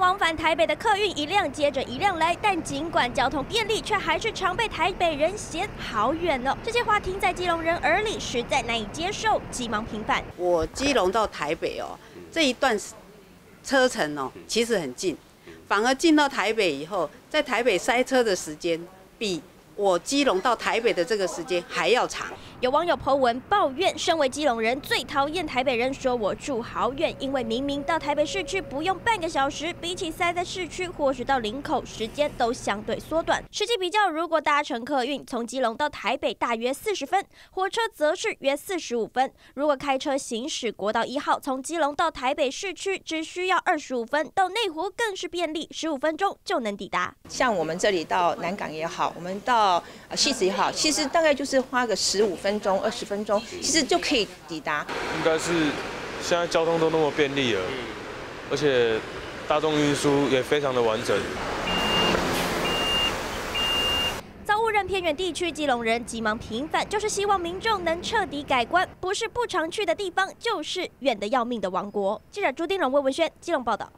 往返台北的客运一辆接着一辆来，但尽管交通便利，却还是常被台北人嫌好远哦。这些话听在基隆人耳里，实在难以接受，急忙平反。我基隆到台北哦，这一段车程哦，其实很近，反而进到台北以后，在台北塞车的时间比。我基隆到台北的这个时间还要长。有网友 po 文抱怨，身为基隆人最讨厌台北人说我住好远，因为明明到台北市区不用半个小时，比起塞在市区或是到林口，时间都相对缩短。实际比较，如果搭乘客运从基隆到台北大约四十分，火车则是约四十五分。如果开车行驶国道一号从基隆到台北市区只需要二十五分，到内湖更是便利，十五分钟就能抵达。像我们这里到南港也好，我们到呃，戏子也好，其实大概就是花个十五分钟、二十分钟，其实就可以抵达。应该是现在交通都那么便利了，而且大众运输也非常的完整。遭误认偏远地区，基隆人急忙平反，就是希望民众能彻底改观，不是不常去的地方，就是远的要命的王国。记者朱丁荣、魏文轩，基隆报道。